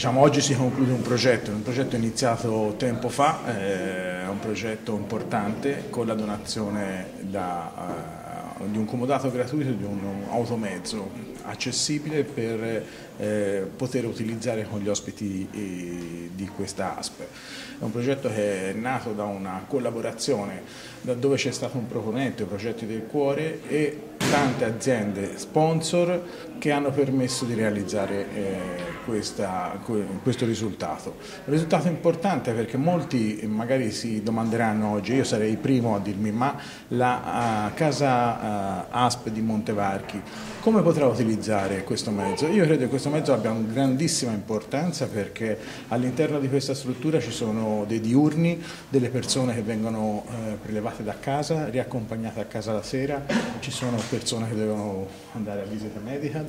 Diciamo, oggi si conclude un progetto, un progetto iniziato tempo fa, eh, è un progetto importante con la donazione da, uh, di un comodato gratuito di un automezzo accessibile per eh, poter utilizzare con gli ospiti eh, di questa ASP. È un progetto che è nato da una collaborazione da dove c'è stato un proponente, progetti del cuore e tante aziende sponsor che hanno permesso di realizzare eh, questa, questo risultato. Un risultato importante perché molti magari si domanderanno oggi, io sarei il primo a dirmi ma la uh, casa uh, ASP di Montevarchi come potrà utilizzare questo mezzo? Io credo che questo mezzo abbia una grandissima importanza perché all'interno di questa struttura ci sono dei diurni, delle persone che vengono eh, prelevate da casa, riaccompagnate a casa la sera, ci sono persone che devono andare a visita medica,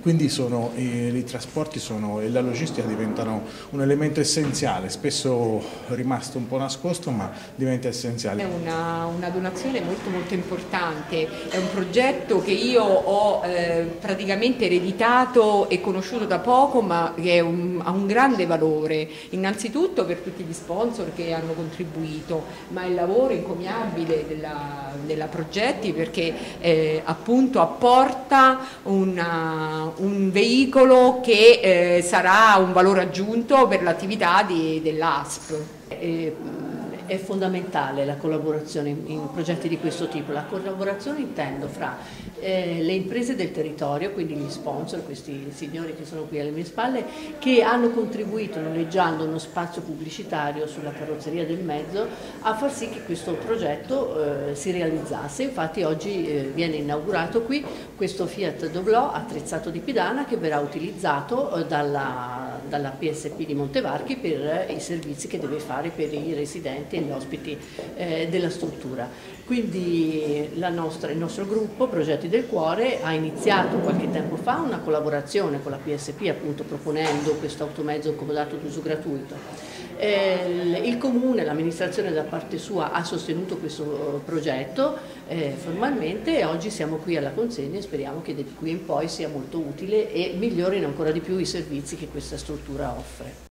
quindi sono, i, i, trasporti sono, e la logistica diventano un elemento essenziale, spesso rimasto un po' nascosto ma diventa essenziale. È una, una donazione molto molto importante, è un progetto che io ho eh, praticamente ereditato e conosciuto da poco ma che un, ha un grande valore, innanzitutto per tutti gli sponsor che hanno contribuito, ma il lavoro incommiabile della, della Progetti perché eh, appunto apporta una, un veicolo che eh, sarà un valore aggiunto per l'attività dell'ASP. È fondamentale la collaborazione in progetti di questo tipo. La collaborazione intendo fra eh, le imprese del territorio, quindi gli sponsor, questi signori che sono qui alle mie spalle, che hanno contribuito noleggiando uno spazio pubblicitario sulla carrozzeria del mezzo a far sì che questo progetto eh, si realizzasse. Infatti oggi eh, viene inaugurato qui questo Fiat Doblò attrezzato di Pidana che verrà utilizzato eh, dalla, dalla PSP di Montevarchi per i servizi che deve fare per i residenti e gli ospiti eh, della struttura. Quindi nostra, il nostro gruppo Progetti del Cuore ha iniziato qualche tempo fa una collaborazione con la PSP appunto proponendo questo automezzo accomodato d'uso gratuito. Eh, il Comune, l'amministrazione da parte sua ha sostenuto questo progetto eh, formalmente e oggi siamo qui alla consegna e speriamo che da qui in poi sia molto utile e migliorino ancora di più i servizi che questa struttura offre.